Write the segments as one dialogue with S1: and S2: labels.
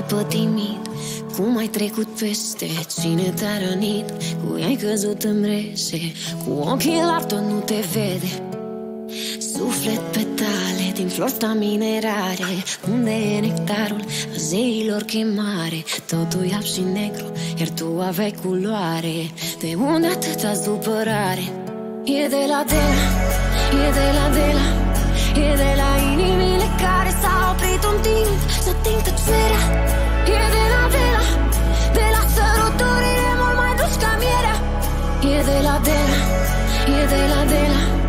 S1: ai pătimit? Cum ai trecut peste? Cine te-a rănit? Cu ai căzut în reșe Cu ochii la tot nu te vede. Suflet petale din flori minerare. Unde e nectarul zeilor chemare? Totul e alb și negru Iar tu aveai culoare. De unde atâta supărare? E de la Dela E de la Dela E de la inimile care s-au oprit un timp. Să timp tăcerea de la Dela, de la sărutările mult mai dus ca mierea. E de la Dela, e de la
S2: Dela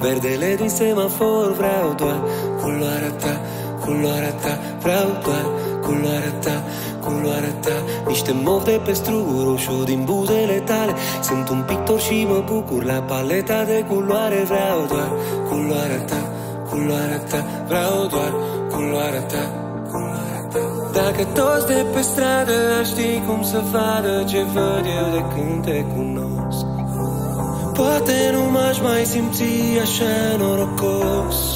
S2: Verdele din semafor vreau doar culoarea ta Culoarea ta vreau doar culoarea ta Culoarea ta. Niște mov de pe strugul roșu din buzele tale. Sunt un pictor și mă bucur la paleta de culoare. Vreau doar culoarea ta Culoarea ta Vreau doar culoarea ta dacă toți de pe stradă ar ști cum să vadă ce văd eu de când te cunosc. Poate nu m-aș mai simți așa norocos.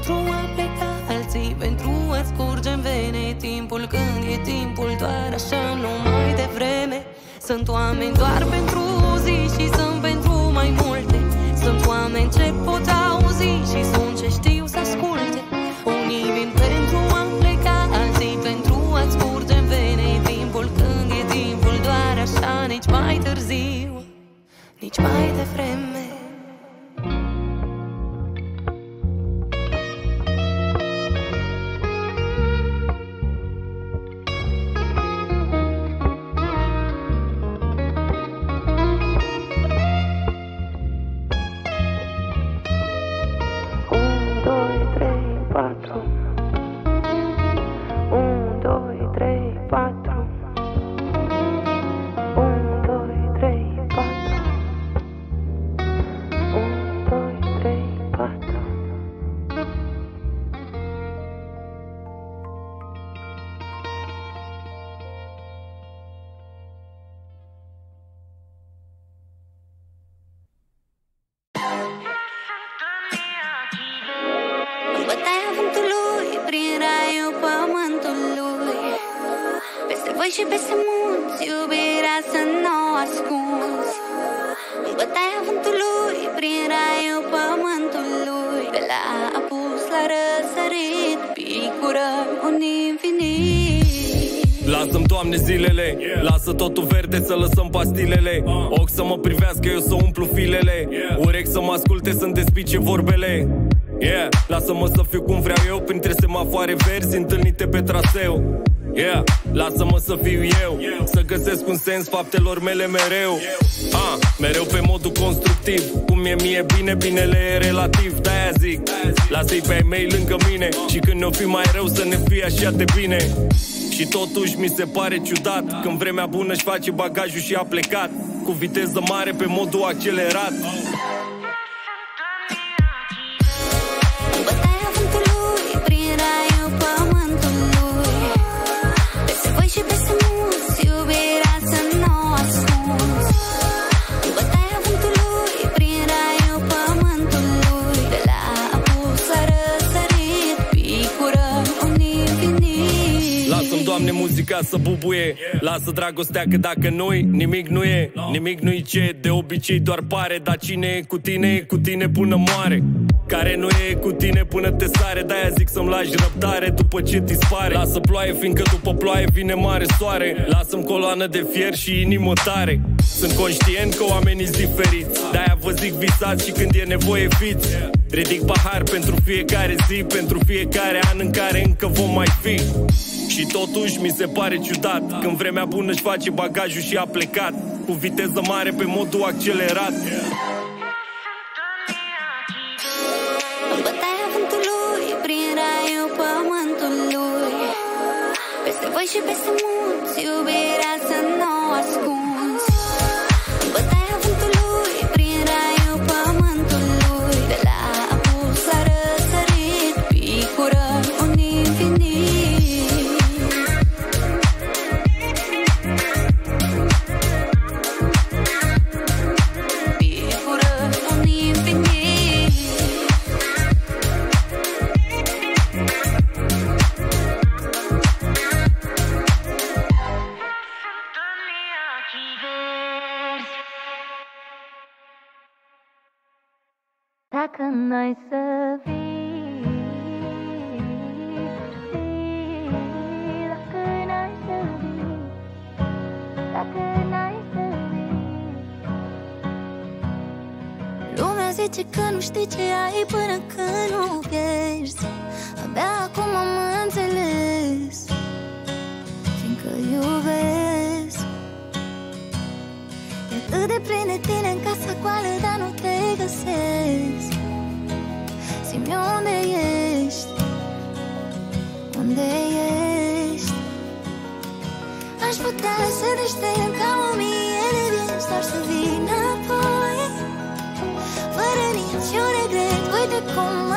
S3: Pentru a pleca, alții pentru a scurge în vene. Timpul când e timpul, doar așa numai de vreme Sunt oameni doar pentru o zi și sunt pentru oameni ce pot auzi și sunt ce știu să asculte. Unii vin pentru a pleca, alții pentru a-ți curge în vene. Timpul când e timpul doar așa, nici mai târziu, nici mai devreme
S4: să fiu eu. Să găsesc un sens faptelor mele mereu. Ah, Mereu pe modul constructiv. Cum e mie bine, binele e relativ. De-aia zic, lasă-i pe ei lângă mine. Și când ne-o fi mai rău să ne fie așa de bine. Și totuși mi se pare ciudat Când vremea bună își face bagajul și a plecat. Cu viteză mare pe modul accelerat muzica să bubuie Lasă dragostea că dacă nu nimic nu e Nimic nu e ce de obicei doar pare Dar cine e cu tine e cu tine până moare. Care nu e cu tine până te sare De-aia zic să-mi lași răbdare după ce ti spare Lasă ploaie fiindcă după ploaie vine mare soare. Lasă-mi coloană de fier și inimă tare. Sunt conștient că oamenii sunt diferiți De-aia vă zic visați și când e nevoie fiți. Ridic pahar pentru fiecare zi Pentru fiecare an în care încă vom mai fi și totuși mi se pare ciudat Când vremea bună își face bagajul și a plecat Cu viteză mare pe modul accelerat
S1: Peste voi și peste mulți Iubirea să nu ascund Dacă n-ai să vii, vii Dacă n-ai să vii Dacă n-ai să vii. Lumea zice că nu știi ce ai până când nu pierzi. Abia acum am înțeles Fiindcă iubesc. E atât de plin de tine în casa goală, dar nu te găsesc. Zi-mi unde ești Unde ești. Aș putea să deștept ca o mie de vieți Doar să vii înapoi Fără niciun regret Uite cum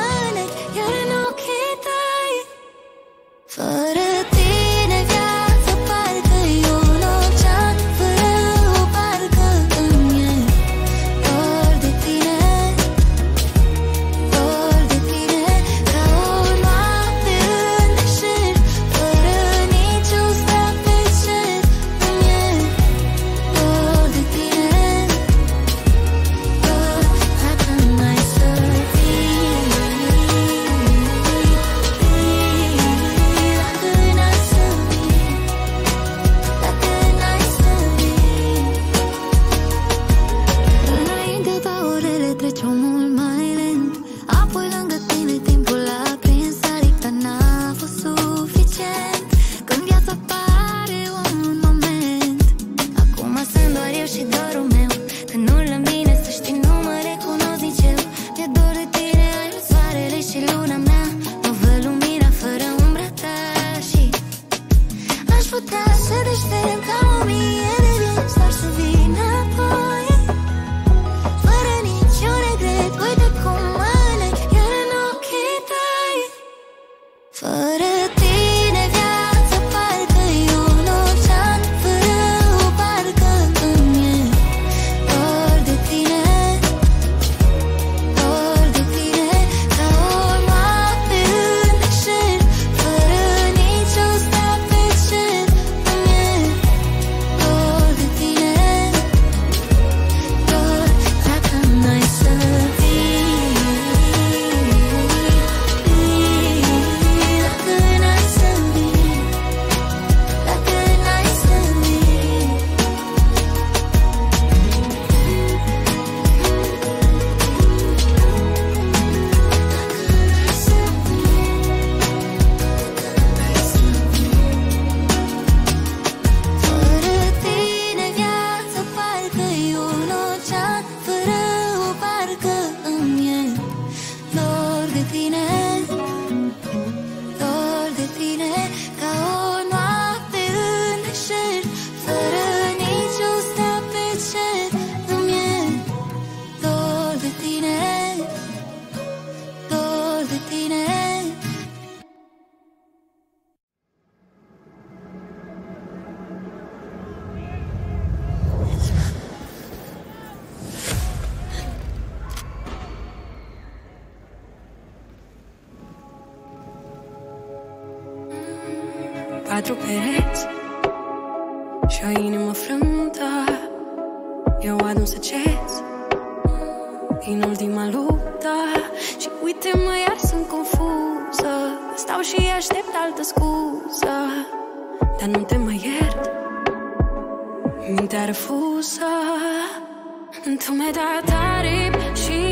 S5: Tu mi-ai dat aripi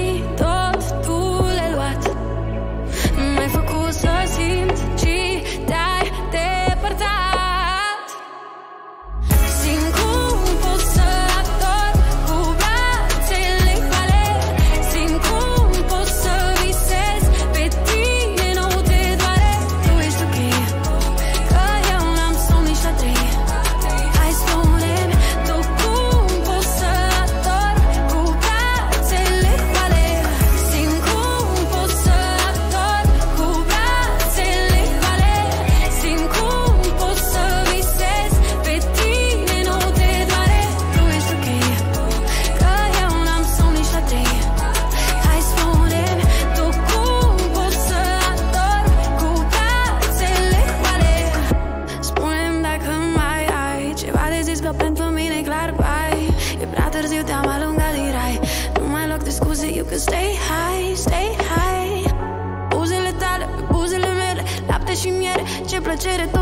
S5: ce plăcere totuși n-a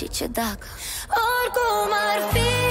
S5: și
S1: ce dacă Oricum ar fi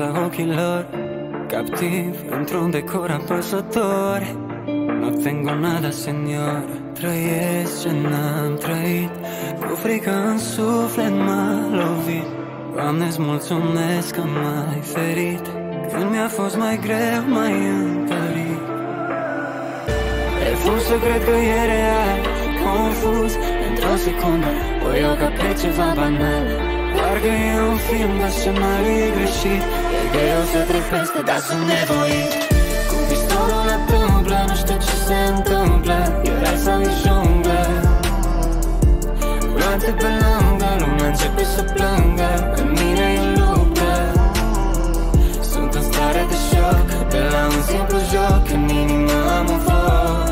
S6: fața ochilor Captiv într-un decor apăsător. No tengo nada, señor Trăiesc ce n-am trăit. Cu frică în suflet m-a lovit. Doamne-ți mulțumesc că m-ai ferit. Când mi-a fost mai greu, mai întărit. Refuz să cred că e real Confuz. Într-o secundă O iau ca pe ceva banal. Parcă e un film, dar scenariul e greșit E greu să trec peste, dar sunt nevoit Cu pistolul la tâmplă, nu știu ce se întâmplă. E rai sau e junglă. Plante pe lângă, lumea începe să plângă. În mine e luptă. Sunt în stare de șoc De la un simplu joc. În inimă am un foc.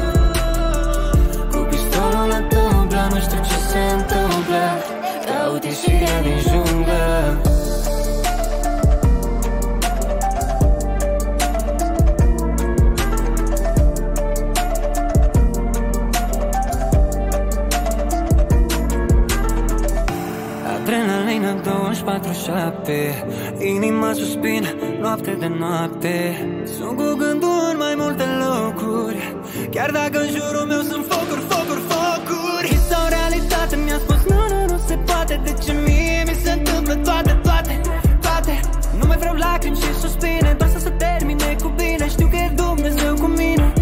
S6: Nu știu ce se întâmplă. Caut ieșirea din junglă 24-7 Inima suspină noapte de noapte. Sunt cu gândul în mai multe locuri. Chiar dacă în jurul meu sunt focuri, focuri, focuri. Sau realitate Mi-a spus nu, nu, nu se poate. De ce mie mi se întâmplă toate, toate, toate? Nu mai vreau lacrimi și suspine Doar să se termine cu bine. Știu că e Dumnezeu cu mine.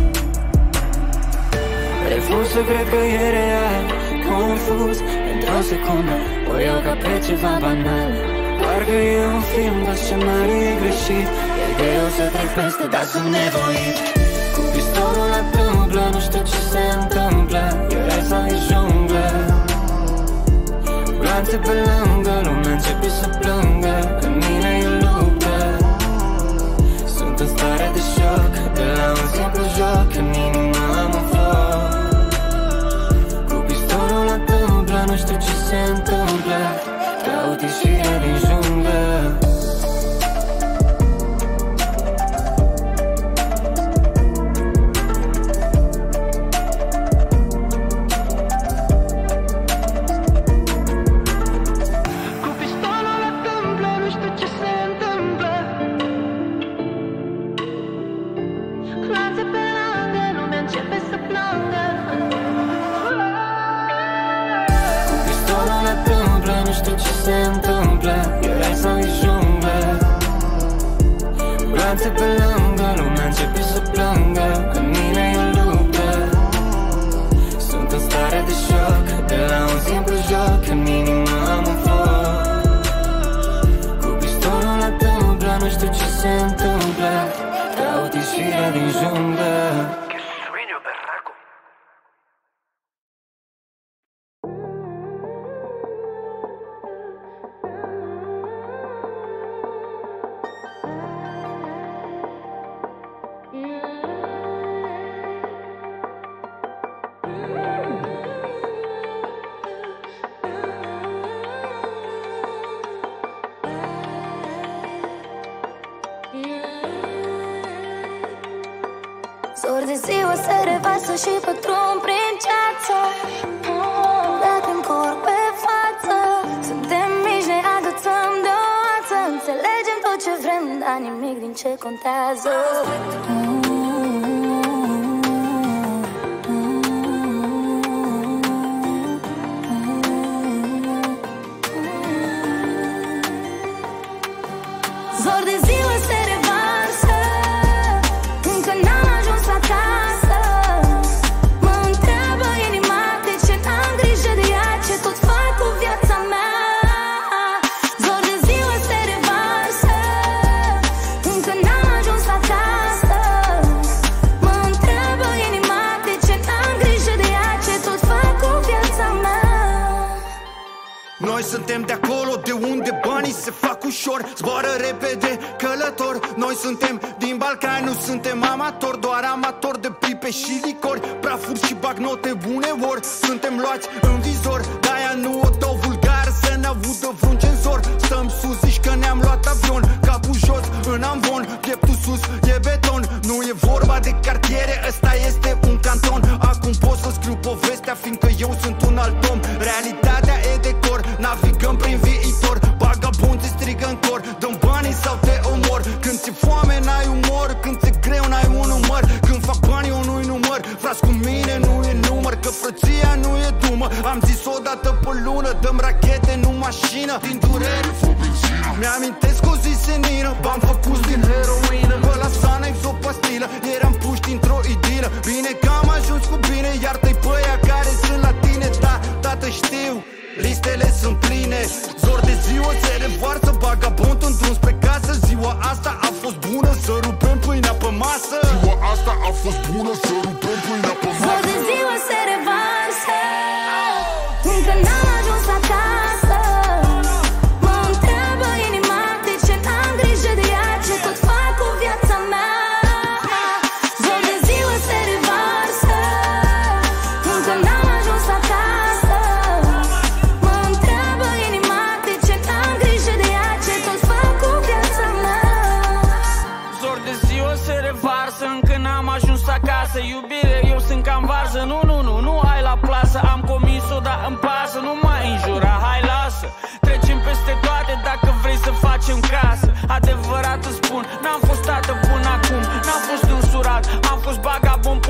S6: Refuz să cred că e real. Confuz într-o secundă O iau ca pe ceva banal Parcă e un film, dar scenariul e greșit E greu să trec peste, dar sunt nevoit. Cu pistolul la tâmplă, nu știu ce se întâmplă E rai sau e junglă. Blanțe pe lângă, lumea începe să plângă În mine e luptă. Sunt în stare de șoc De la un simplu joc În inima am un foc. Cu pistolul la tâmplă, nu știu ce se întâmplă Caut ieșirea din junglă
S1: Cu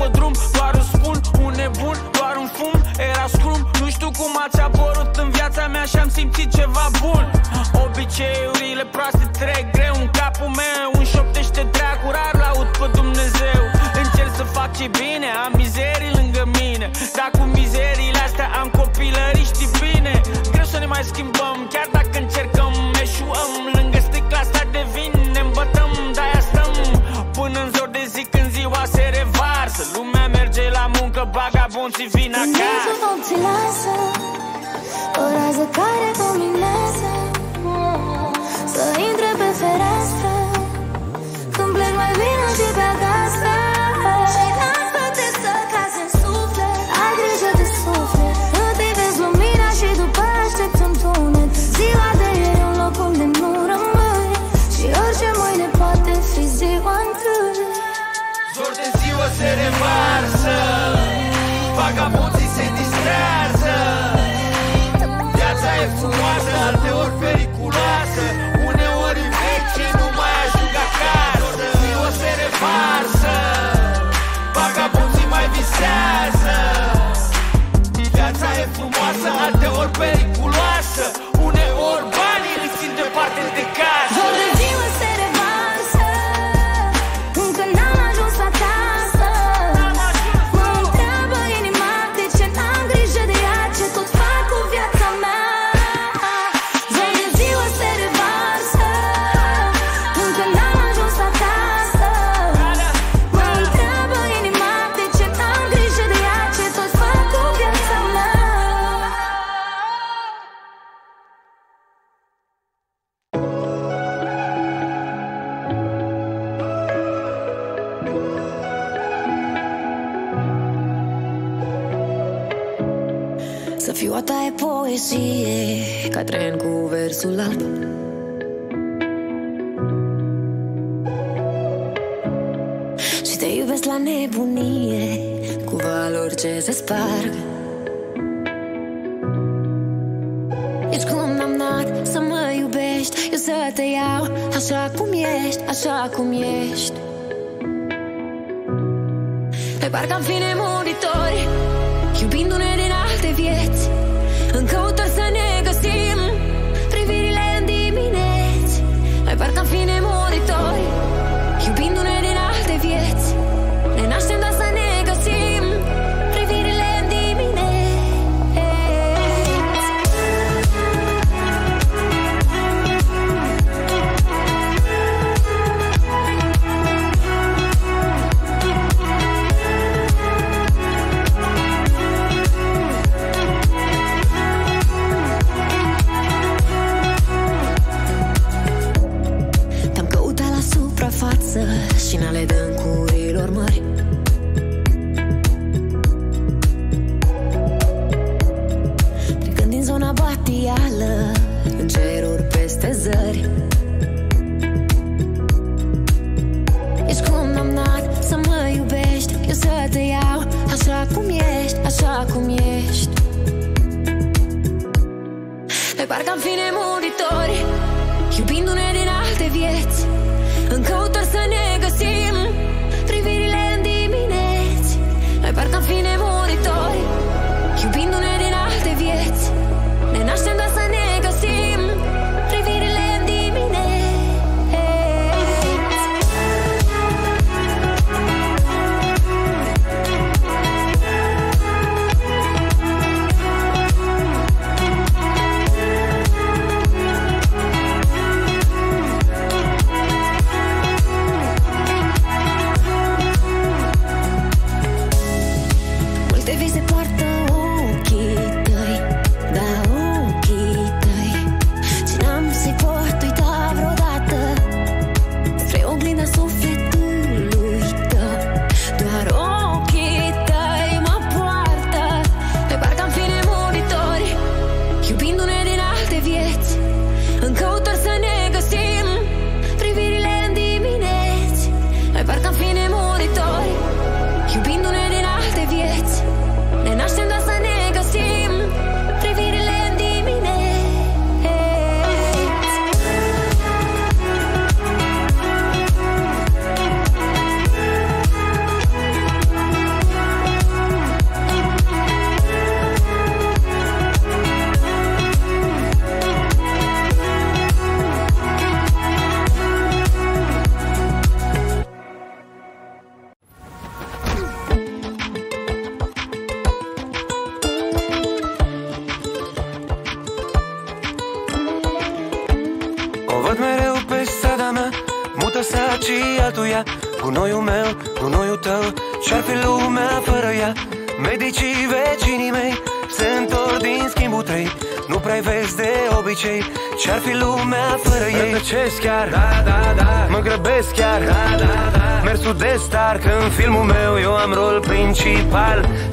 S7: pe drum Doar îți spun, un nebun, doar un fum Era scrum, nu știu cum ați apărut în viața mea Și-am simțit ceva bun. Obiceiurile proaste trec greu în capul meu Un șoptește dragul rar, laud pe Dumnezeu. Încerc să fac ce bine, am mizerii lângă mine. Dar cu mizeriile astea am copilării, știi bine. Greu să ne mai schimb și vin acasă.
S1: Nici nu lasă O rază care luminează Să intre pe fereastră Când plec mai vină și pe acasă. Și n-am să cazi Ai grijă de suflet. Întâi lumina și după aștepți un Ziua de ieri un loc unde nu rămâi Și orice mâine poate fi ziua întâi.
S8: Zor de ziua se revarsă vagabonții se distrează. Viața e frumoasă, alteori periculoasă. Uneori vechi și nu mai ajung acasă. O se revarsă Vagabonții mai visează. Viața e frumoasă, alteori periculoasă.
S2: Guarda un fine mondo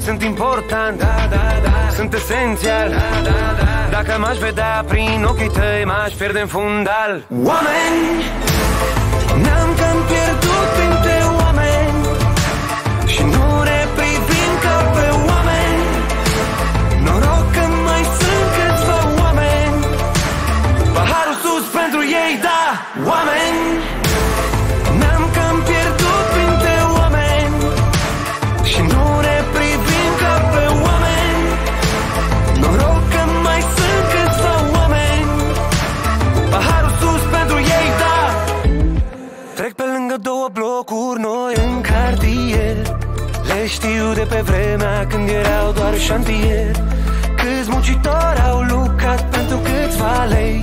S2: Sunt important, da, da, da. sunt esențial da, da, da. Dacă m-aș vedea prin ochii tăi M-aș pierde în fundal Oameni, n-am cam pierdut pe șantier. Câți muncitori au lucrat pentru câțiva lei?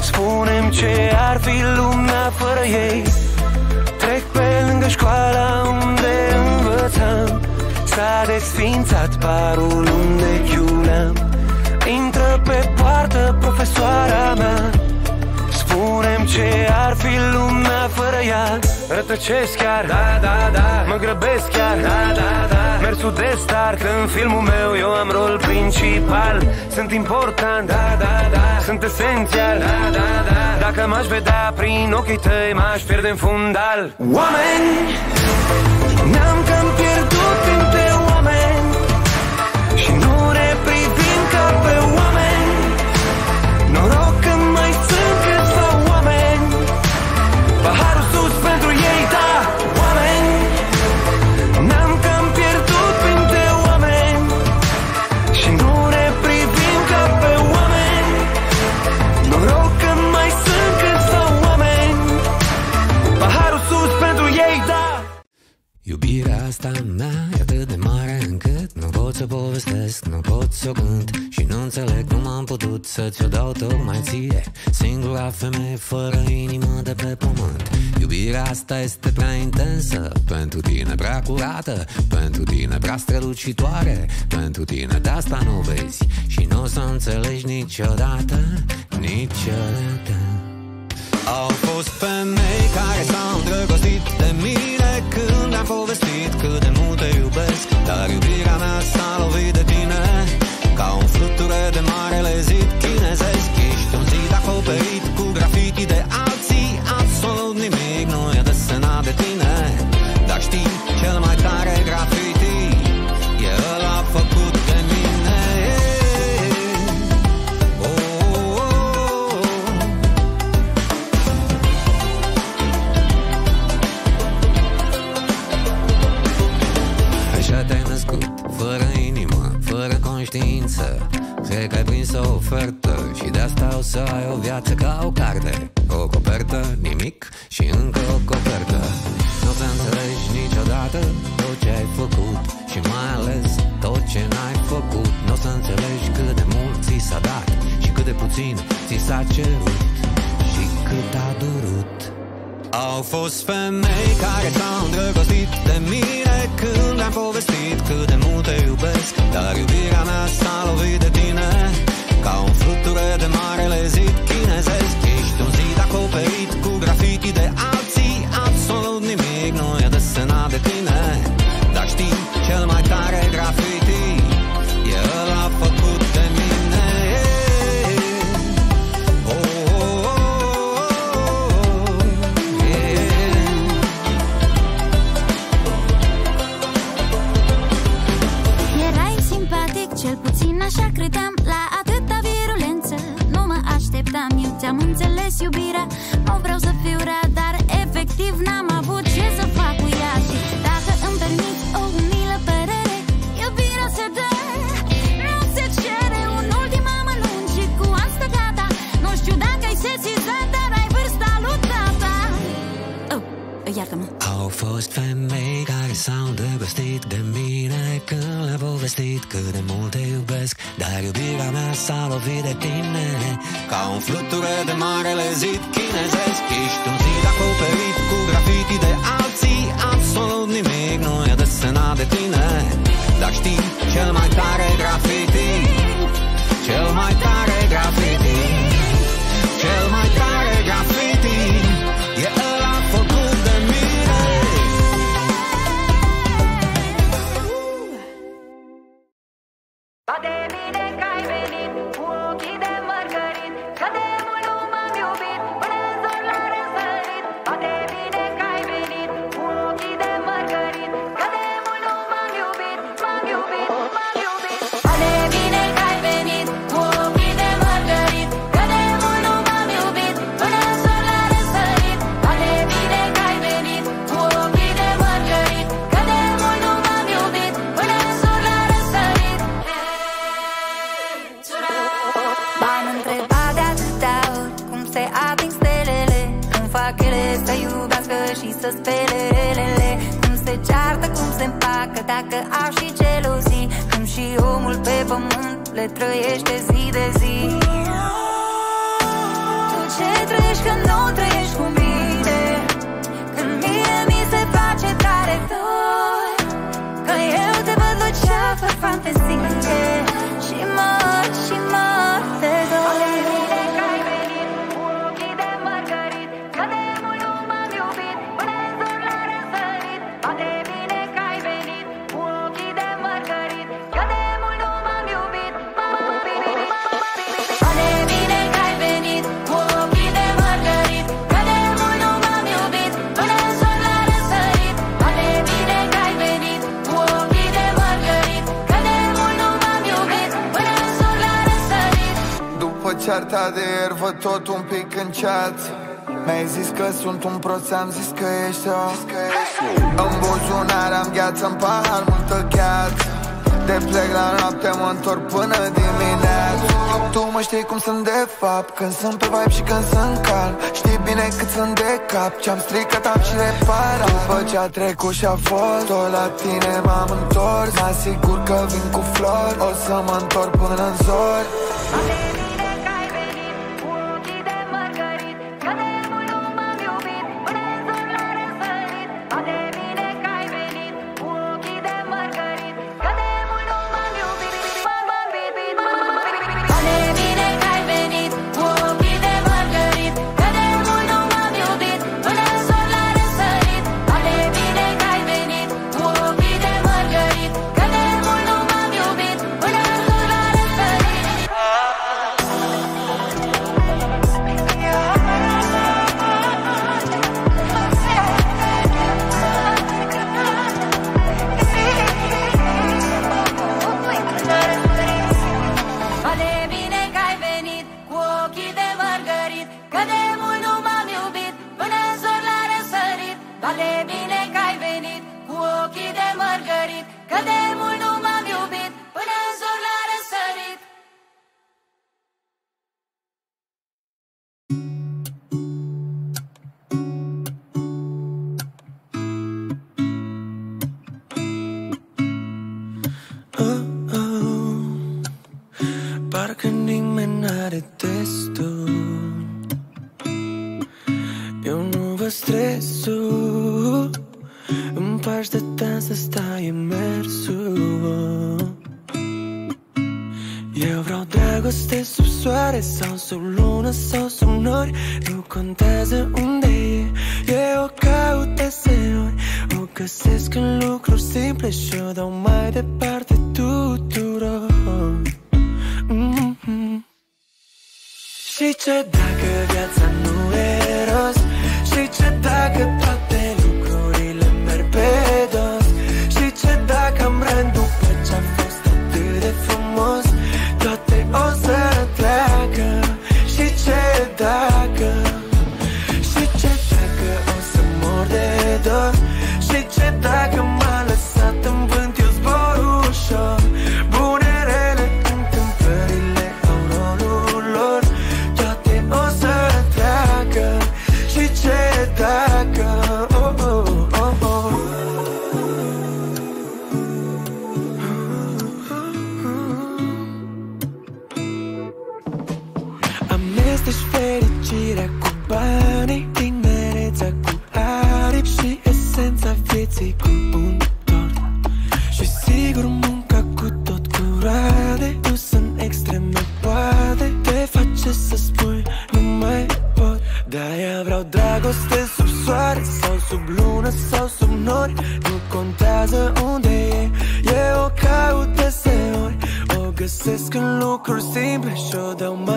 S2: Spunem ce ar fi lumea fără ei. Trec pe lângă școala unde învățam. S-a desfințat parul unde chiuleam Intră pe poartă profesoara mea. Spunem ce ar fi lumea fără ea. Rătăcesc chiar, da, da, da. Mă grăbesc chiar, da, da, da. Mersul de star, că în filmul meu eu am rol principal. Sunt important, da, da, da. Sunt esențial, da, da, da. Dacă m-aș vedea prin ochii tăi, m-aș pierde în fundal. Oameni!
S9: Povestesc, nu pot să o cânt Și nu înțeleg cum am putut să ți-o dau tocmai ție. Singura femeie fără inimă de pe pământ. Iubirea asta este prea intensă Pentru tine prea curată Pentru tine prea strălucitoare Pentru tine de asta nu vezi Și nu o să înțelegi niciodată Niciodată. Au fost femei care s-au îndrăgostit de mine Când am povestit iubesc Dar iubirea mea s-a lovit de tine. Ca un fluture de marele zid chinezesc Ești un zid acoperit cu grafiti de alții. Absolut nimic nu e desenat de tine Dar știi cel mai tare grafiti Cred că ai prins o ofertă și de asta o să ai o viață ca o carte. O copertă, nimic și încă o copertă. Nu te înțelegi niciodată tot ce ai făcut Și mai ales tot ce n-ai făcut. Nu o să înțelegi cât de mult ți s-a dat Și cât de puțin ți s-a cerut Și cât a durut au fost femei care s-au îndrăgostit de mine Când am povestit cât de mult te iubesc Dar iubirea mea s-a lovit de tine. Ca un fluture de marele zid chinezesc Ești un zid acoperit cu grafiti de alții Absolut nimic nu e desenat de tine. Dar știi cel mai tare grafiti
S1: așa credeam La atâta virulență. Nu mă așteptam, eu ți-am înțeles iubirea Nu vreau să fiu rea, dar efectiv n-am avut ce să fac cu ea. Și dacă îmi permit o umilă părere Iubirea se dă, nu se cere Un ultim amănunt și cu asta gata. Nu știu dacă ai sesizat, dar ai vârsta lui tata. Oh, iartă-mă.
S9: Au fost femei care s-au îndrăgostit de mine Când le-am povestit cât de mult te iubesc. Dar iubirea mea s-a lovit de tine Ca un fluture de marele zid chinezesc. Ești un zid acoperit cu grafiti de alții Absolut nimic nu e desenat de tine. Dar știi cel mai tare grafiti Cel mai tare grafiti Cel mai tare ta de
S10: ieri Văd tot un pic în chat. Mi-ai zis că sunt un prost, am zis că ești o În buzunar am gheață, în pahar multă gheață De plec la noapte, mă întorc până dimineață. Tu mă știi cum sunt de fapt Când sunt pe vibe și când sunt calm. Știi bine cât sunt de cap Ce-am stricat am și reparat. După ce a trecut și a fost Tot la tine m-am întors. Mă asigur că vin cu flori O să mă întorc până în zori.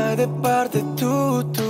S2: mai departe
S1: tu,
S5: tu.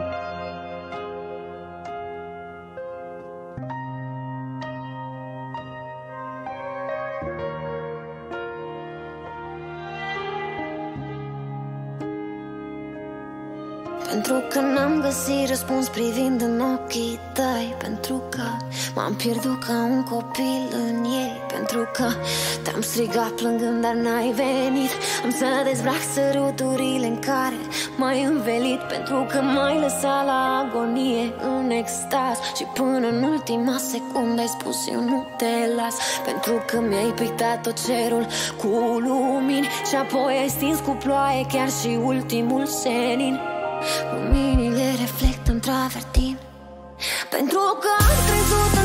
S5: Thank you. Pentru că n-am găsit răspuns privind în ochii tăi. Pentru că m-am pierdut ca un copil în ei Pentru că te-am strigat plângând, dar n-ai venit. Am să dezbrac săruturile în care m-ai învelit. Pentru că m-ai lăsat la agonie în extaz. Și până în ultima secundă ai spus eu nu te las. Pentru că mi-ai pictat tot cerul cu lumini. Și apoi ai stins cu ploaie chiar și ultimul senin Luminile reflectă în travertin Pentru că am crezut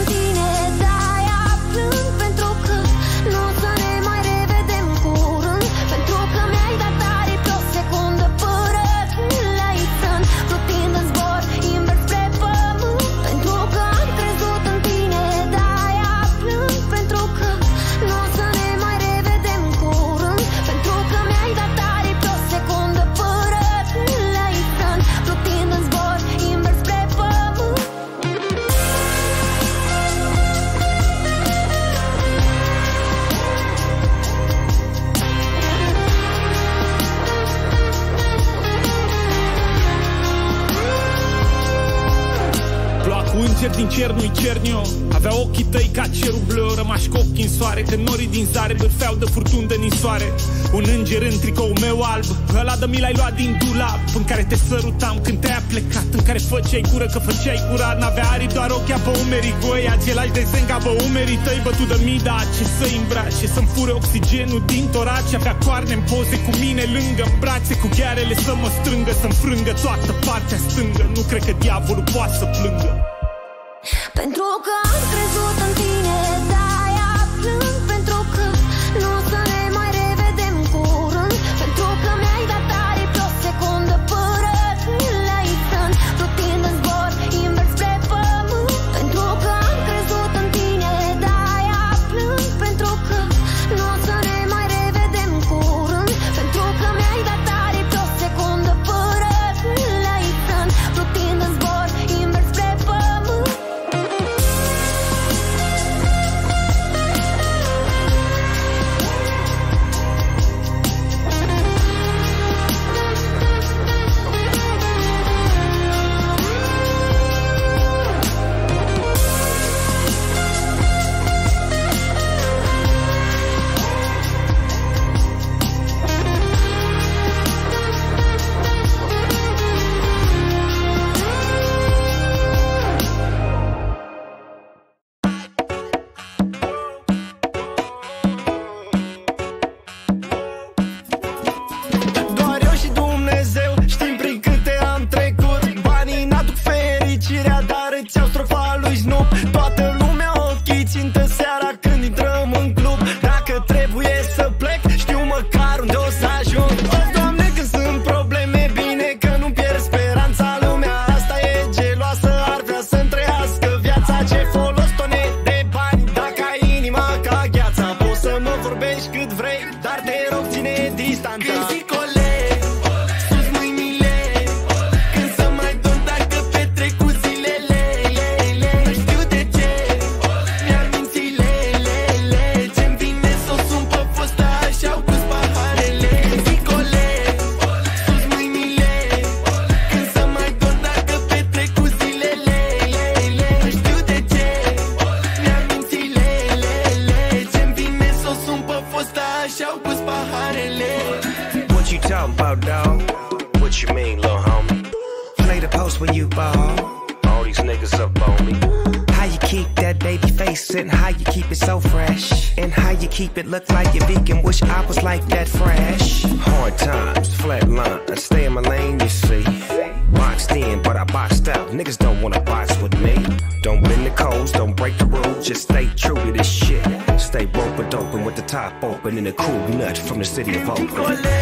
S11: cu înger din cer, nu-i cernio. Avea ochii tăi ca cerul bleu Rămași cu ochii în soare Că norii din zare bârfeau de furtun de nisoare Un înger în tricou meu alb Ăla de mi l-ai luat din dulap În care te sărutam când te-ai plecat În care făceai cură că făceai curat. N-avea aripi doar ochii pe umerii goi Același desen ca pe umerii tăi Bătut de mii, da ce să-i îmbrace Să-mi fure oxigenul din torace. Avea coarne în poze cu mine lângă în brațe Cu ghearele să mă strângă Să-mi frângă toată partea stângă. Nu cred că diavolul poate să plângă
S1: look like a vegan, wish I was like that fresh. Hard times, flat line, I stay in my lane, you see. Boxed in, but I boxed out, niggas don't wanna box with me. Don't bend the codes, don't break the rules, just stay true to this shit. Stay broke but open with the top open in a cool nut from the city of Oakland.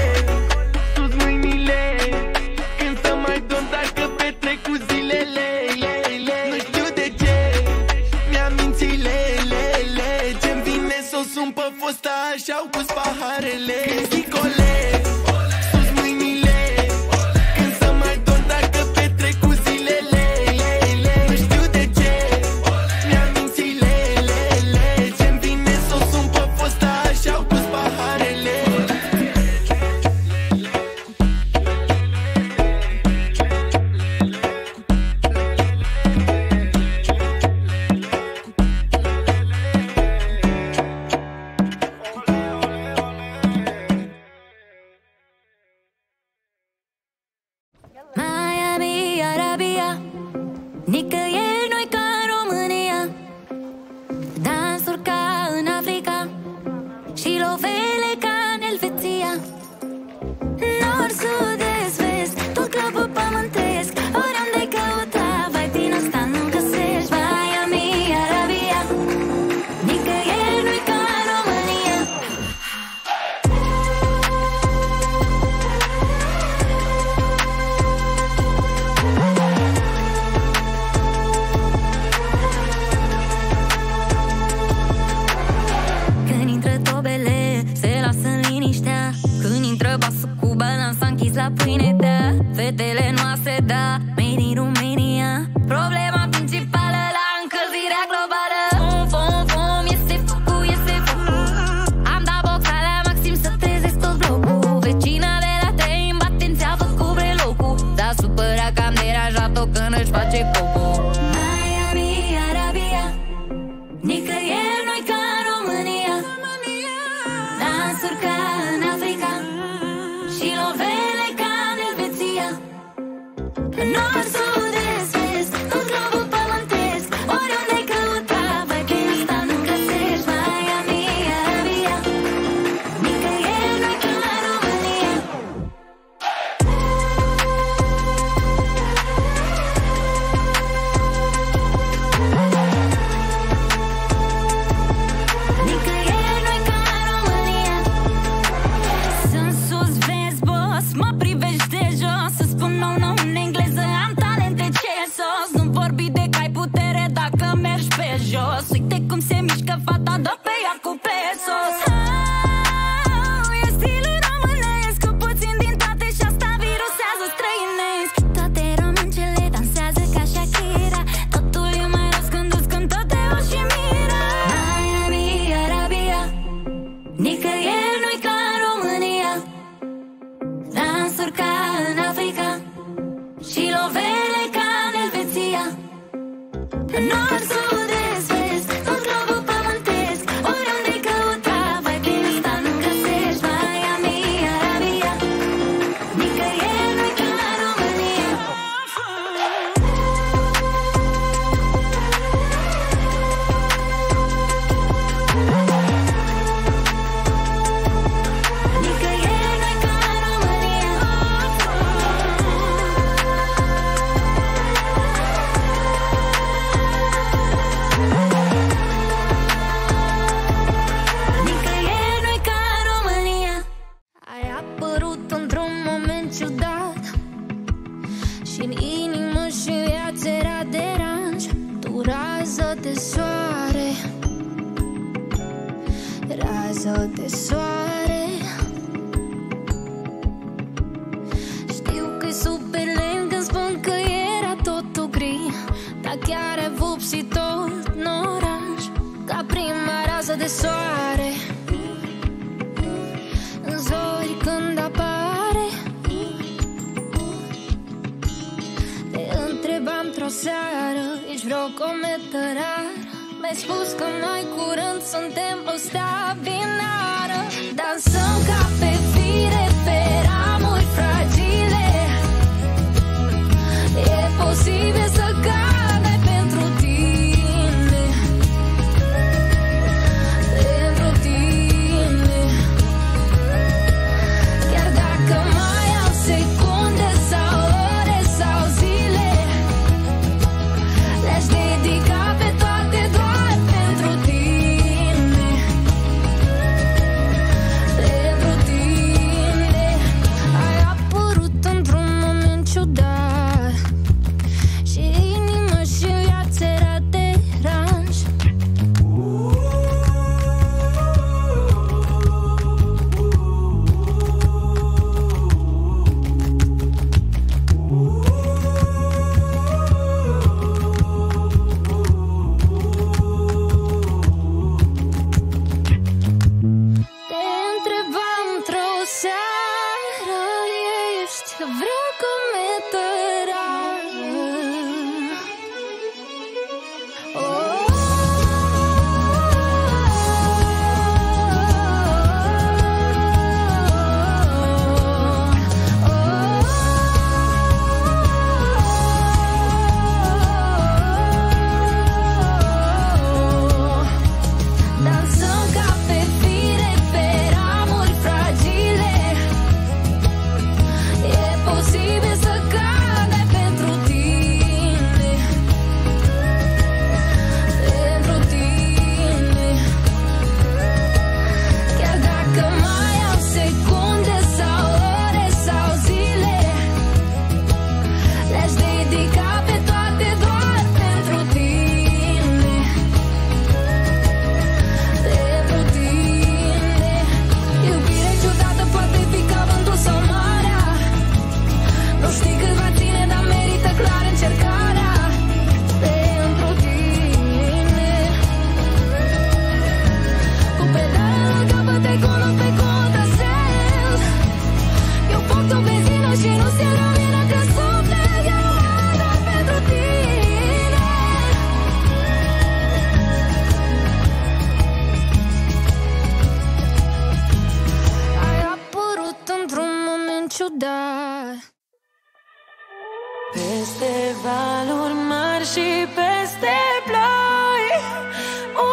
S1: Mari și peste ploi.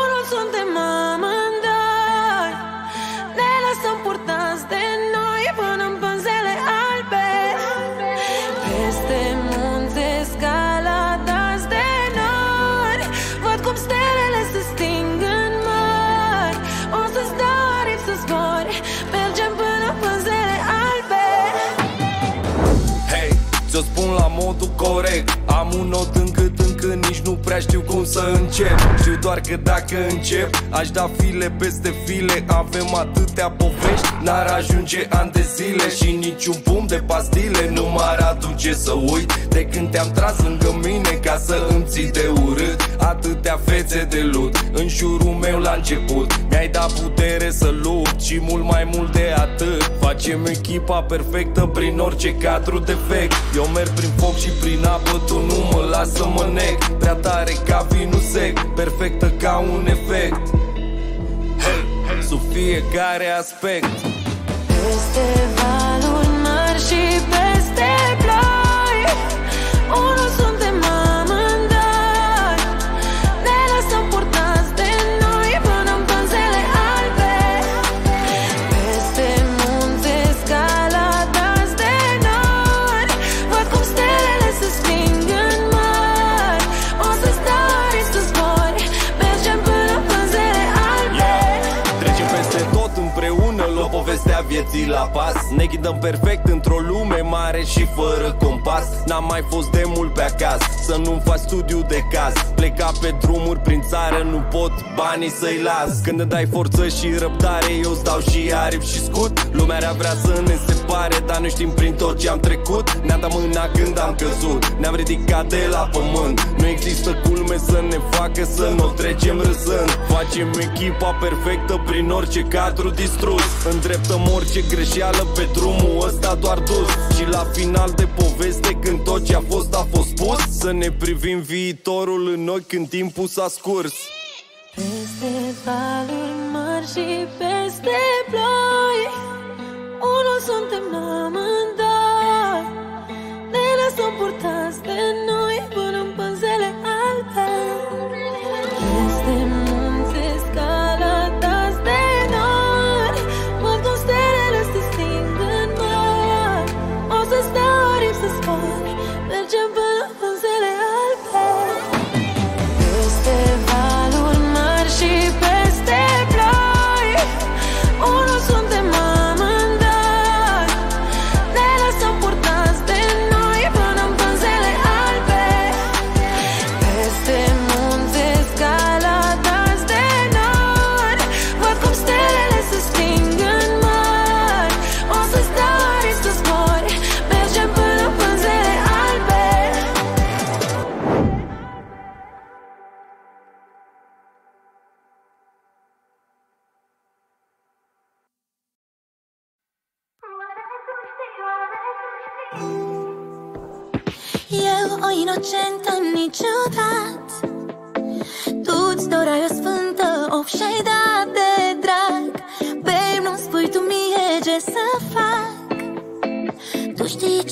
S1: Unul suntem amândoi. Ne lăsăm purtați de noi până în pânzele albe. Peste munte scaladați de nori Văd cum stelele se sting în mări. O să-ți dau aripi să zbori Mergem până în pânzele albe.
S4: Hei, ți-o spun la modul corect Am un nod încât încă nici nu prea știu cum să încep. Știu doar că dacă încep Aș da file peste file. Avem atâtea povești N-ar ajunge ani de zile. Și niciun pum de pastile Nu m-ar aduce să uit. De când te-am tras lângă mine Ca să îmi ții de urât Atâtea fețe de lut. În jurul meu la început Mi-ai dat putere să lupt Și mult mai mult de atât Facem echipa perfectă prin orice cadru defect Eu merg prin foc și prin apă Tu nu mă las să mă nec Prea tare ca vinul sec Perfectă ca un efect. Hey, hey. Sub fiecare aspect.
S1: Peste valuri mari și peste ploi Unul
S4: la pas. Ne ghidăm perfect într-o lume mare și fără compas. N-am mai fost de mult pe acasă Să nu faci studiu de caz. Pleca pe drumuri prin țară Nu pot banii să-i las. Când îmi dai forță și răbdare Eu-ți dau și aripi și scut. Lumea vrea să ne separe Dar nu știm prin tot ce am trecut. Ne-am dat mâna când am căzut Ne-am ridicat de la pământ. Nu există culme să ne facă să nu trecem râzând. Facem echipa perfectă prin orice cadru distrus. Îndreptăm orice greșeală pe drumul ăsta doar dus. Și la final de poveste când tot ce a fost a fost spus Să ne privim viitorul în ochi când timpul s-a scurs.
S1: Peste valuri mari și peste ploi Unul suntem amândoi. Ne lăsăm purtați de noi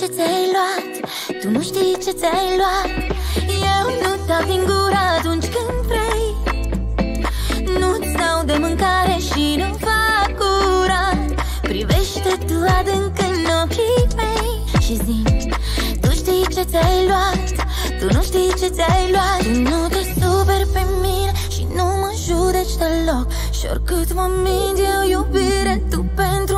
S1: ce ți-ai luat? Tu nu știi ce ți-ai luat? Eu nu dau din gură atunci când vrei. Nu-ți dau de mâncare și nu fac curat Privește tu adânc în ochii mei Și zi Tu știi ce ți-ai luat? Tu nu știi ce ți-ai luat? Tu nu te superi pe mine Și nu mă judeci deloc. Și oricât mă mint eu iubire Tu pentru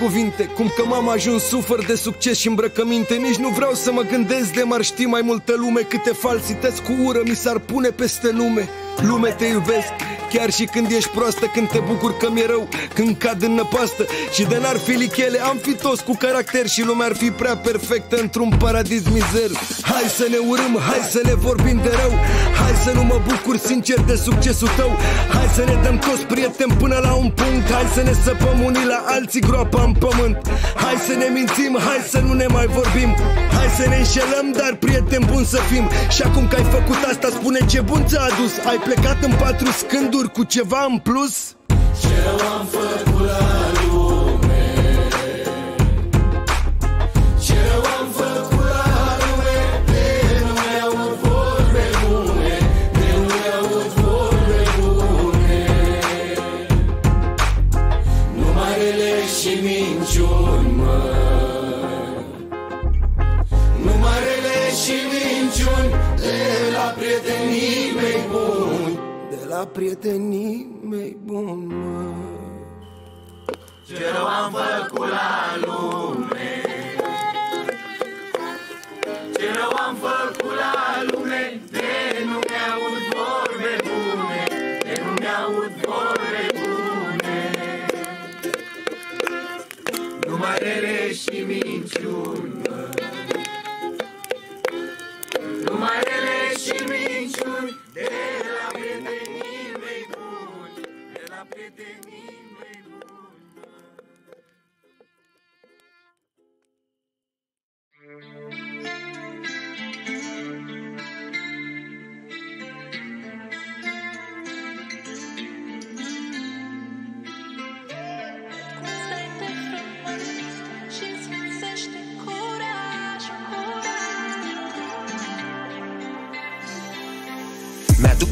S12: cuvinte Cum că m-am ajuns sufăr de succes și îmbrăcăminte Nici nu vreau să mă gândesc de m-ar ști mai multă lume. Câte falsități cu ură mi s-ar pune peste nume Lume te iubesc, chiar și când ești proastă Când te bucur că mi-e rău, când cad în năpastă Și de n-ar fi lichele, am fi toți cu caracter Și lumea ar fi prea perfectă într-un paradis mizer. Hai să ne urâm, hai să ne vorbim de rău Hai să nu mă bucur sincer de succesul tău. Hai să ne dăm toți prieteni până la un punct Hai să ne săpăm unii la alții groapa în pământ. Hai să ne mințim, hai să nu ne mai vorbim Hai să ne înșelăm, dar prieteni buni să fim. Și acum că ai făcut asta, spune ce bun ți-a adus. Ai plecat în patru scânduri cu ceva în plus?
S13: Ce rău am făcut prietenii mei buni, măi Ce rău am făcut la lume. Ce rău am făcut la lume. De nu mi-aud vorbe bune. De nu mi-aud vorbe bune. Numai rele și minciuni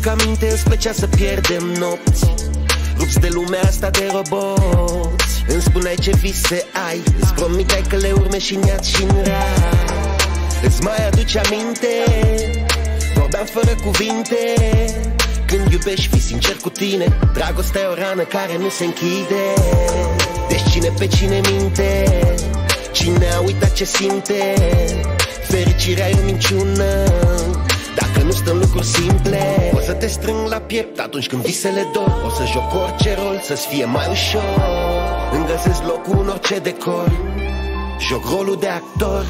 S14: Mi-aduc aminte, îți plăcea să pierdem nopți. Rupți de lumea asta de roboți. Îmi spuneai ce vise ai. Îți promiteai că le urme și în iad și în rai Îți mai aduce aminte? Vorbeam fără cuvinte. Când iubești, fii sincer cu tine. Dragostea e o rană care nu se închide. Deci cine pe cine minte? Cine a uitat ce simte? Fericirea e o minciună Dacă nu stăm lucruri simple. O să te strâng la piept atunci când visele dor. O să joc orice rol să-ți fie mai ușor. Îmi găsesc locul în orice decor. Joc rolul de actor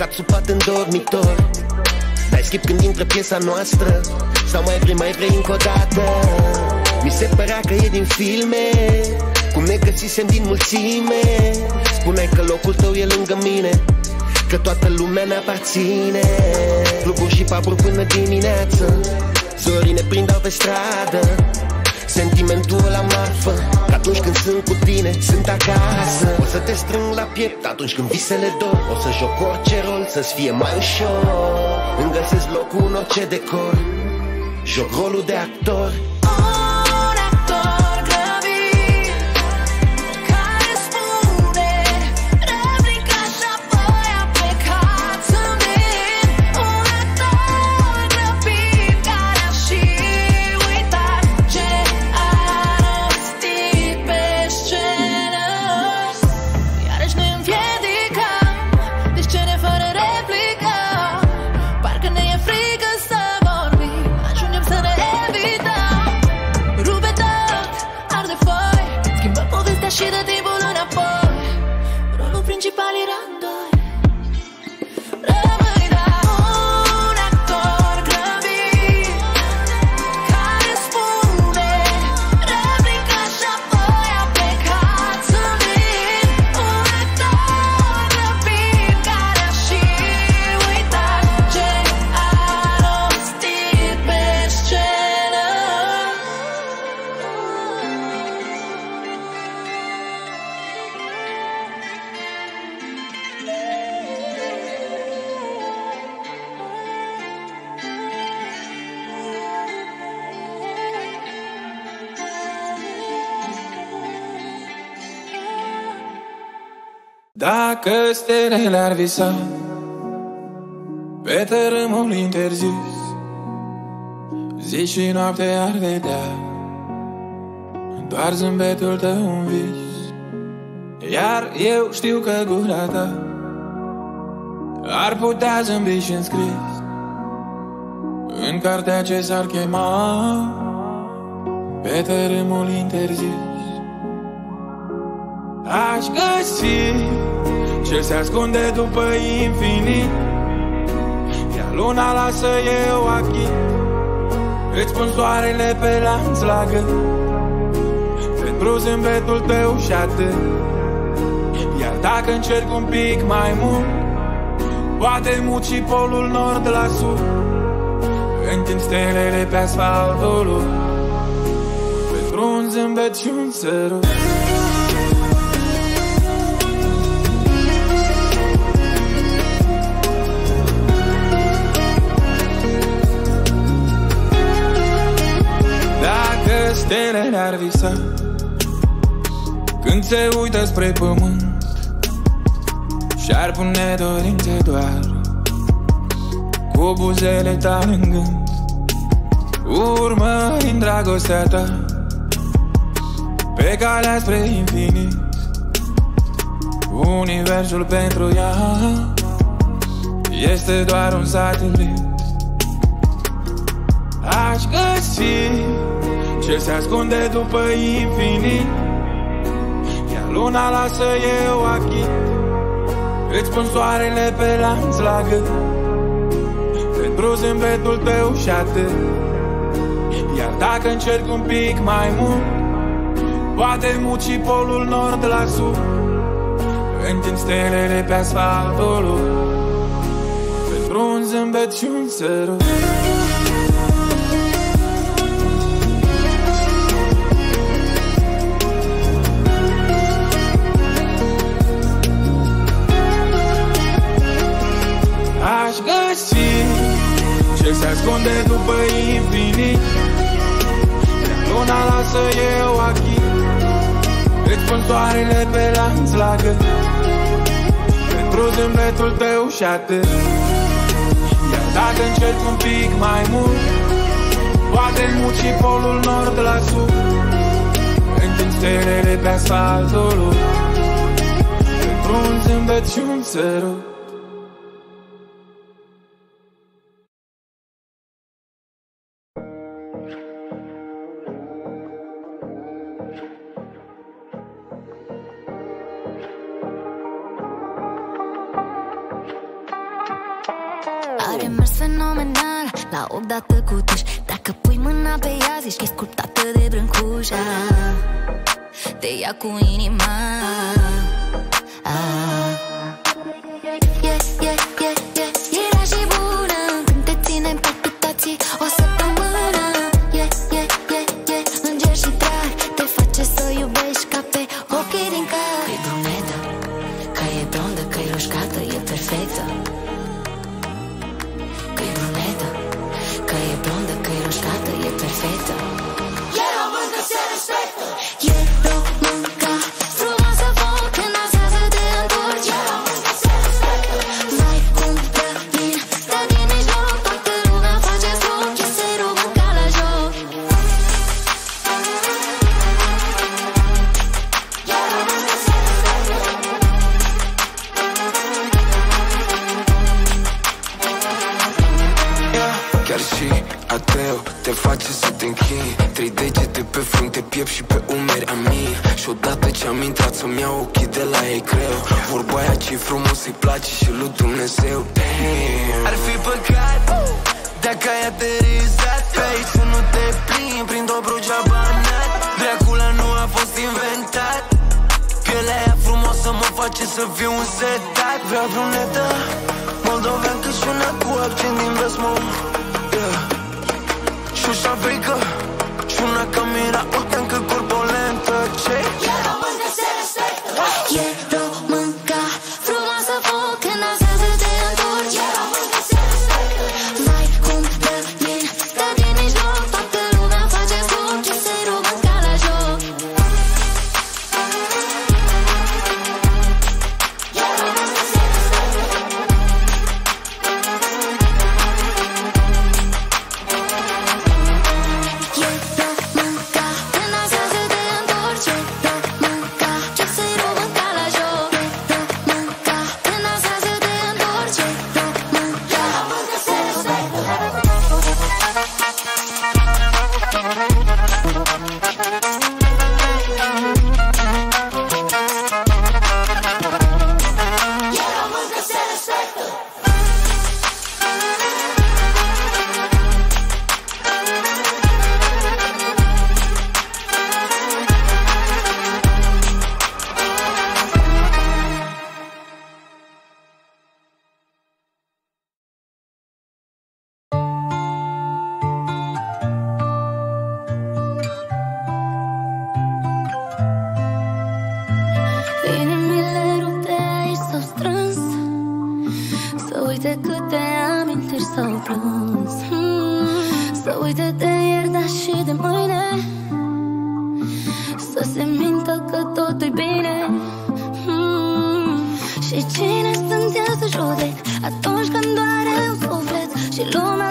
S14: asupat în dormitor. Dai skip când intră piesa noastră. Sau mai vrei, mai vrei încă o dată. Mi se părea că e din filme. Cum ne găsisem din mulțime. Spuneai că locul tău e lângă mine. Că toată lumea ne aparține Cluburi și paburi până dimineață. Zorii ne prindau pe stradă Sentimentul la marfă Că atunci când sunt cu tine, sunt acasă. O să te strâng la piept atunci când visele dor. O să joc orice rol, să-ți fie mai ușor. Îmi găsesc locul în orice decor. Joc rolul de actor
S15: Dacă stelele ar visa Pe tărâmul interzis. Zi și noapte ar vedea Doar zâmbetul tău un vis. Iar eu știu că gura ta Ar putea zâmbi și înscris În cartea ce s-ar chema Pe tărâmul interzis. Aș găsi ce se ascunde după infinit? Iar luna lasă eu achit Îți pun soarele pe lanț la gât. Pentru zâmbetul tău și atât. Iar dacă încerc un pic mai mult Poate mut și polul nord la sud. Întind stelele pe asfaltul Pentru un zâmbet și un sărut Dacă stelele ar visa Când se uită spre pământ Și-ar pune dorințe doar. Cu buzele tale în gând Urmărind dragostea ta. Pe calea spre infinit Universul pentru ea Este doar un satelit. Aș găsi ce se ascunde după infinit? Iar luna lasă eu achit. Îți pun soarele pe lanț la gât. Pentru zâmbetul tău și atât. Iar dacă încerc un pic mai mult Poate mut și polul nord la sud. Întind stelele pe asfaltul Pentru un zâmbet și un sărut ce se ascunde după infinit. Iar luna lasă eu achit Îți pun soarele pe lanț la gât. Pentru zâmbetul tău și atât. Iar dacă încerc un pic mai mult Poate mut și polul nord la sud. Întind stelele pe asfaltul Pentru un zâmbet și un sărut
S1: la ochi dată cu tuș Dacă pui mâna pe ea zici că e sculptată de brâncușa Te ia cu inima ah. yeah, yeah, yeah, yeah. Să
S16: uite
S1: câte amintiri s-au plâns mm, Să uite de ieri, dar și de mâine. Să se mintă că totul bine. Hmm. Și cine sunt eu să judec Atunci când doare în suflet? Și lumea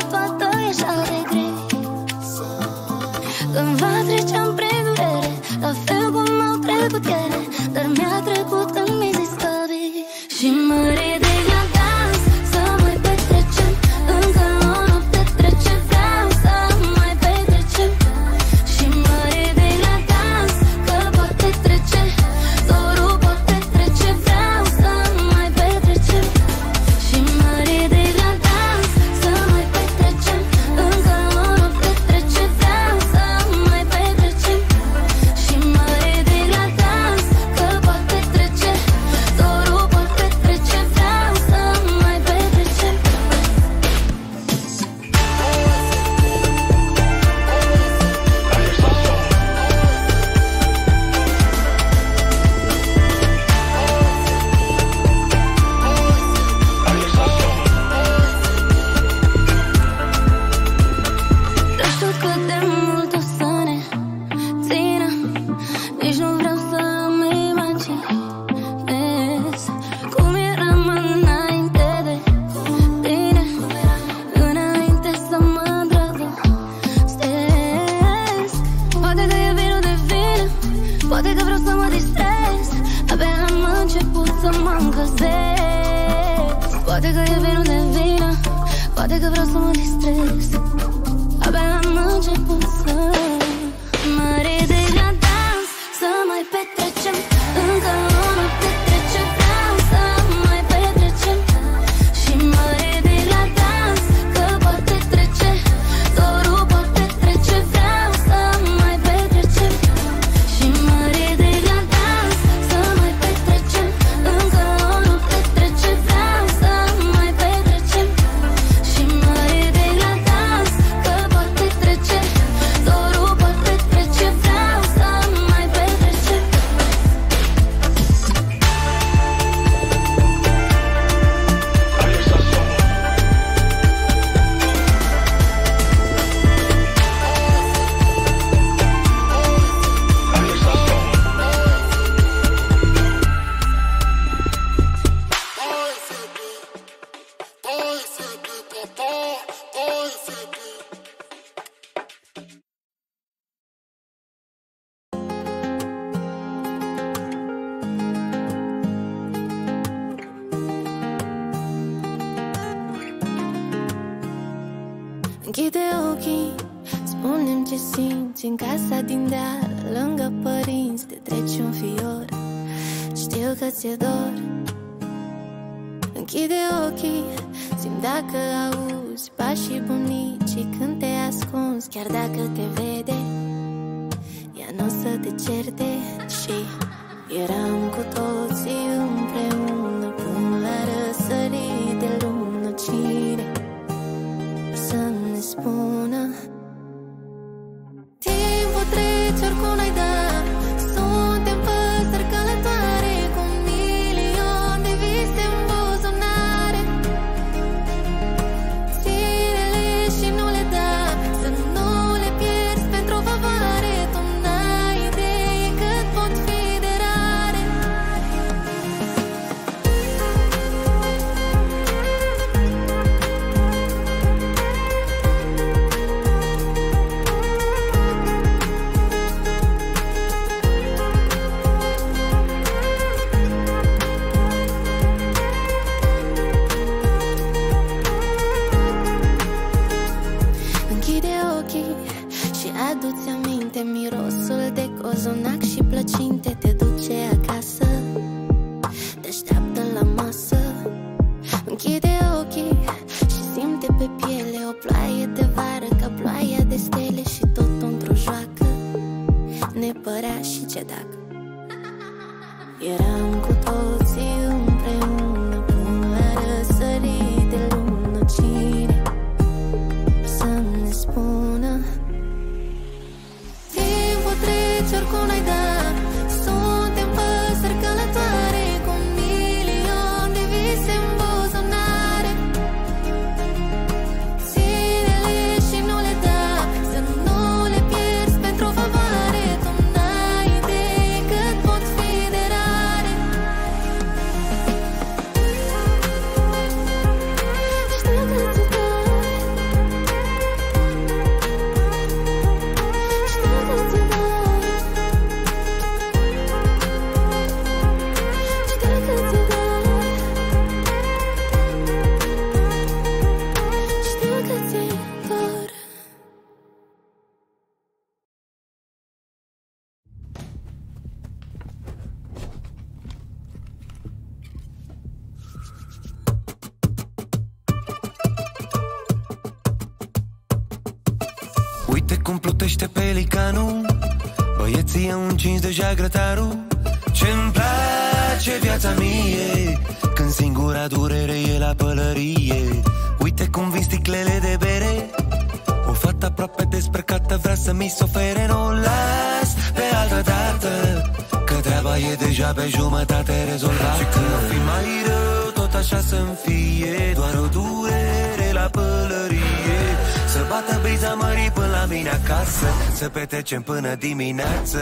S1: Să petrecem
S17: până
S2: dimineață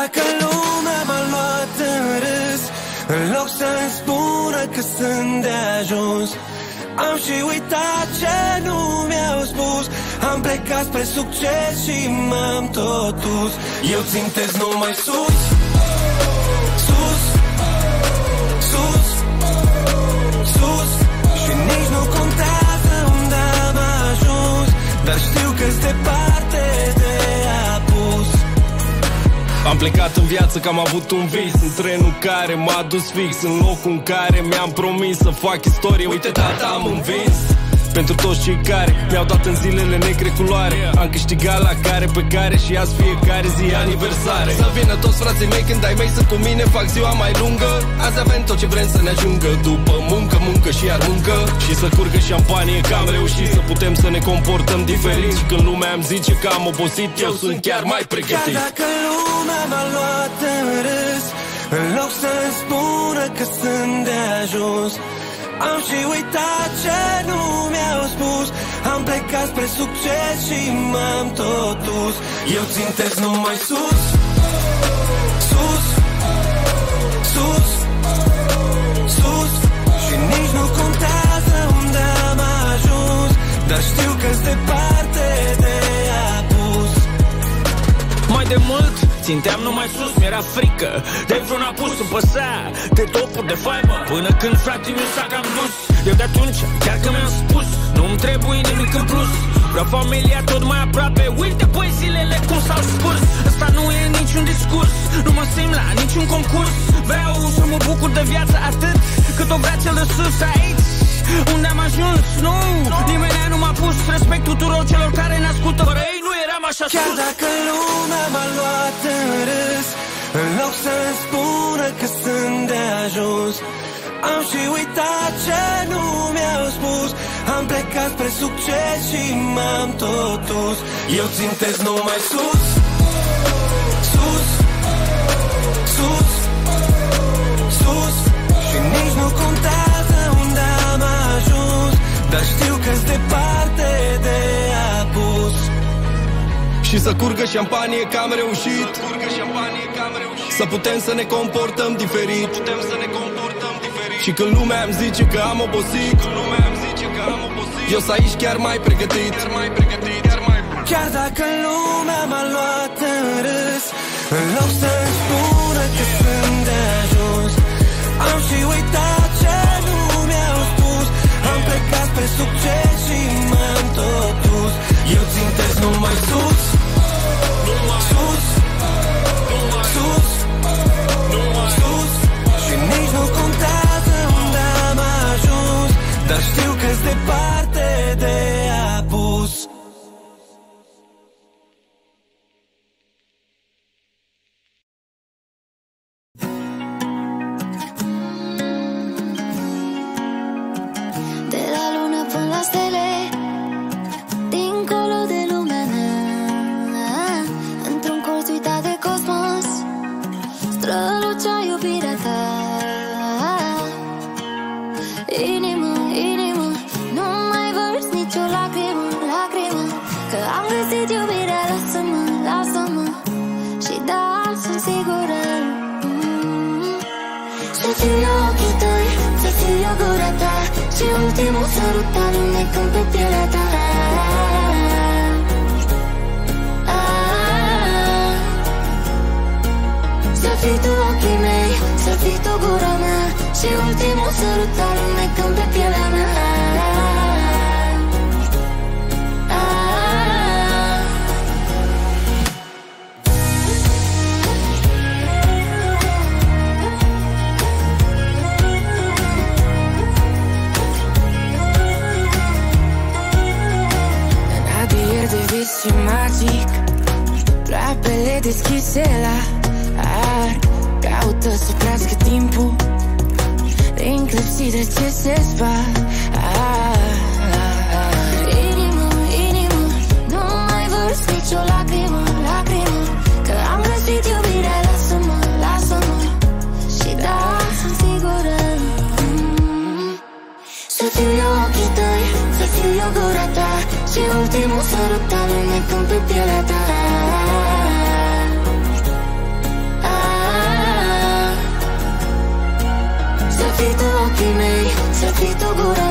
S2: Dacă lumea m-a luat în râs În loc să-mi spună
S1: că sunt de ajuns Am și uitat ce nu mi-au spus. Am plecat spre succes și m-am tot dus. Eu țintez numai sus. Sus. Sus. Sus. Și nici nu contează unde am ajuns. Dar știu că-s departe de
S2: am plecat
S4: în viață că am avut un vis. În trenul care m-a dus fix În locul în care mi-am promis să fac istorie. Uite tata am învins pentru toți cei care mi-au dat în zilele negre culoare. Am câștigat la care pe care și azi fiecare zi aniversare. Să vină toți frații mei când ai mei sunt cu mine Fac ziua mai lungă. Azi avem tot ce vrem să ne ajungă. După muncă, muncă și iar muncă Și să curgă șampanie că am reușit Să putem să ne comportăm diferit. Și când lumea îmi zice că am obosit Eu sunt chiar mai
S2: Chiar
S4: pregătit
S2: dacă lumea m-a luat în râs În loc să-mi spună că sunt de ajuns Am și uitat ce nu mi-au spus. Am plecat spre succes și m-am tot dus. Eu țintesc numai sus. Sus. Sus. Sus. Și nici nu contează unde am ajuns. Dar știu că-s departe de apus.
S7: Mai de mult Ținteam numai sus, mi-era frică. De vreun apus îmi păsea De topuri de faimă. Până când fratele meu s-a cam dus. Eu de atunci, chiar că mi-am spus Nu-mi trebuie nimic în plus. Vreau familia tot mai aproape. Uite poeziile cum s-au spus Ăsta nu e niciun discurs. Nu mă simt la niciun concurs. Vreau să mă bucur de viață atât Cât o vrea cel de sus aici unde am ajuns, nu Nimeni nu m-a pus respect tuturor celor care ne ascultă. Fără ei nu eram așa
S2: Chiar
S7: sus
S2: dacă lumea m-a luat în râs În loc să-mi spună că sunt de ajuns Am și uitat ce nu mi-au spus. Am plecat spre succes și m-am tot dus. Eu țintesc numai sus Sus Sus Sus. Și nici nu contează unde am ajuns Dar știu că-s departe de apus
S18: Și să curgă șampanie că am reușit. Să putem să ne comportăm diferit. Și când lumea îmi zice că am obosit Eu să aici chiar mai pregătit.
S2: Chiar dacă lumea m-a luat în râs În loc să-mi spună că sunt de ajuns Am și uitat ce nu mi-au spus. Am plecat spre succes și m-am tot dus. Eu țintesc numai sus Sus Sus Sus Și nici nu contează unde am ajuns Dar știu că-s departe de apus
S5: Și da, sunt sigură mm. Să fiu eu ochii tăi Să fiu eu gura ta Și ultimul sărut alunecând pe pielea ta Să fii tu ochii mei Să fii și
S19: magic. Ploapele deschise la ar Caută să oprească timpul. Din clepsidă ce se spar
S5: Inimă, inimă Nu mai vărți nicio lacrimă, lacrimă. Că am găsit iubirea Lasă-mă, lasă-mă. Și da, sunt sigură. Mm. Să fiu eu ochii tăi Să fiu eu gura ta Și ultimul sărut alunecând pe pielea ta Să fii tu ochii mei Să fii tu gura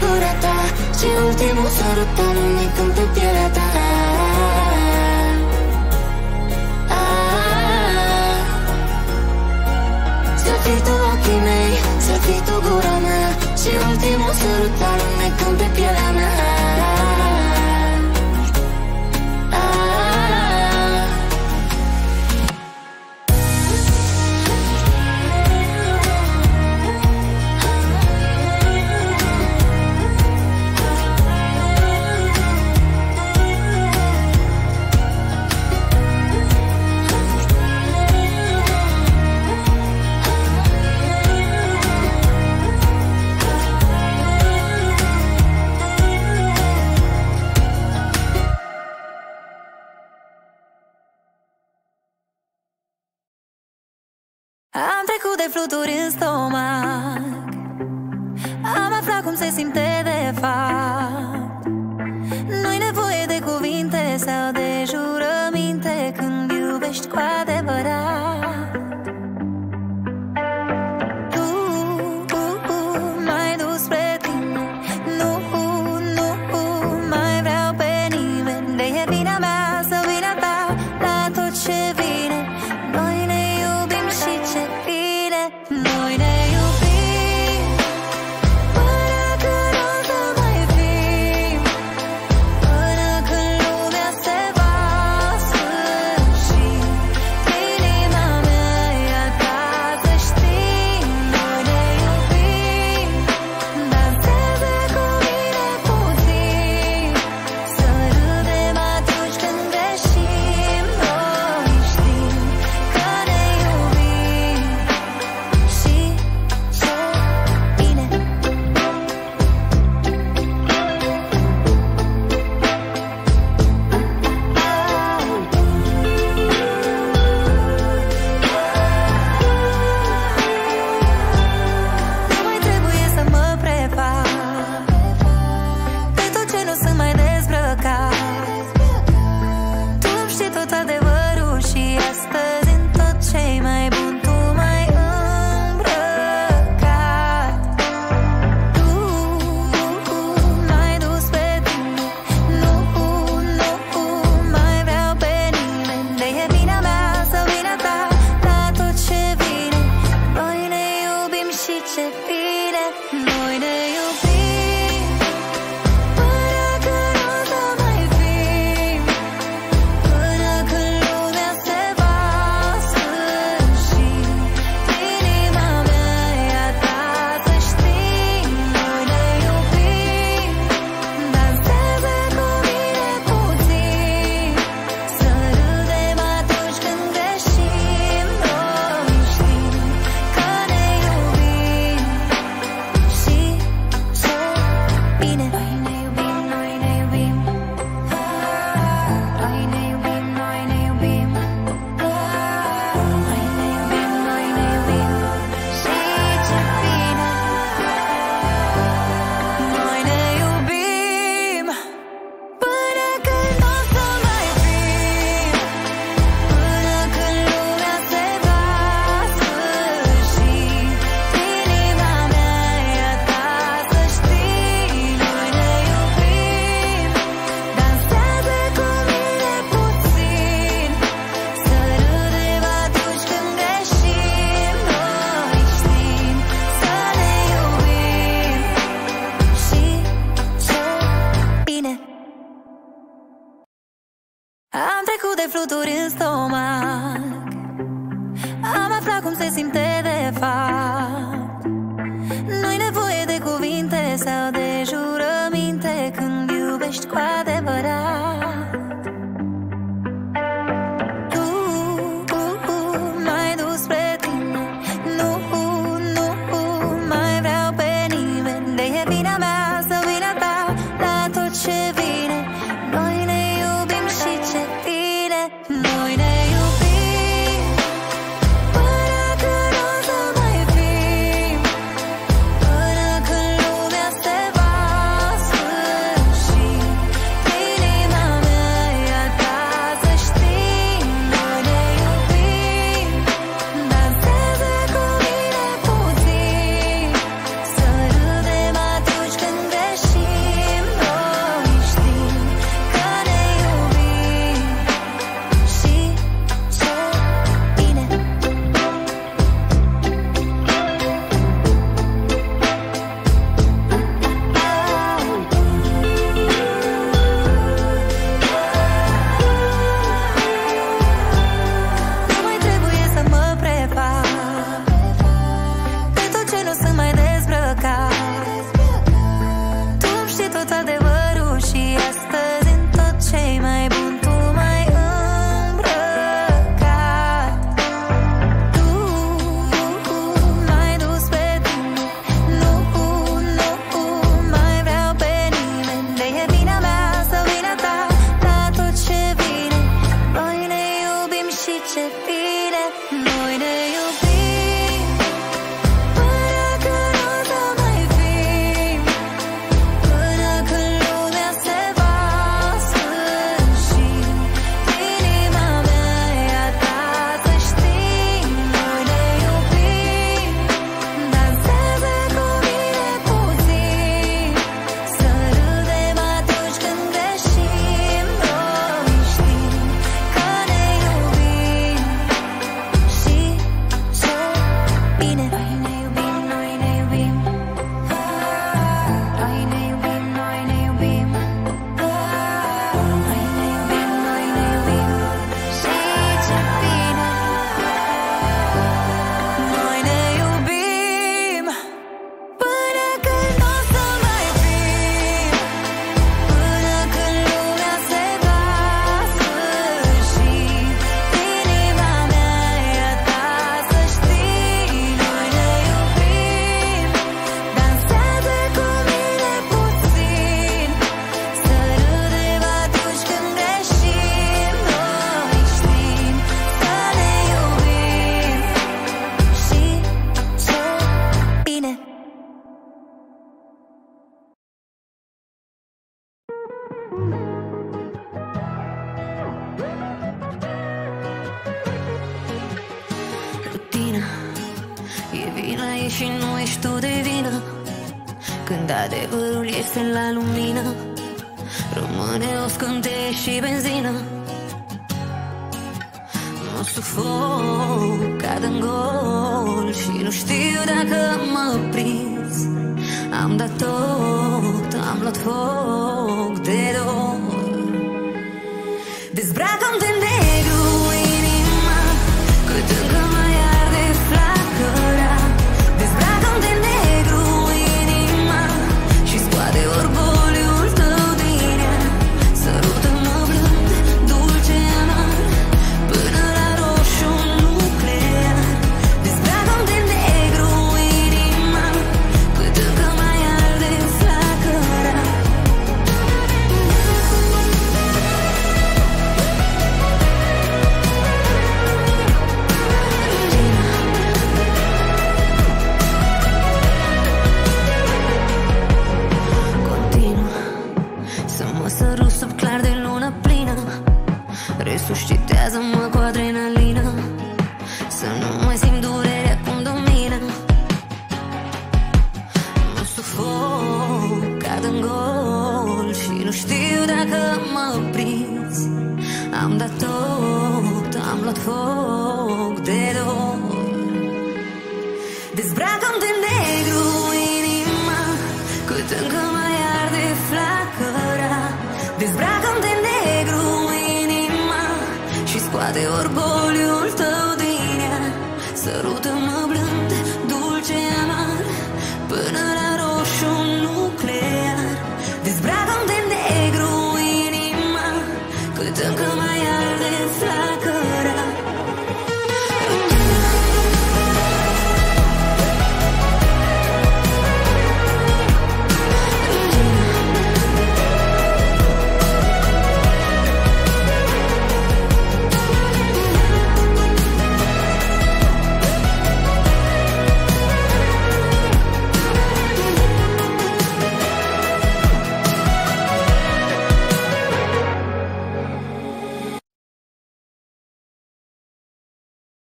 S20: gura ta Și ultimul sărut al unui când pe pielea ta. Ah, să fii tu ochii mei, să fii tu gura mea Și ultimul sărut
S1: al unui când pe pielea mea. futuro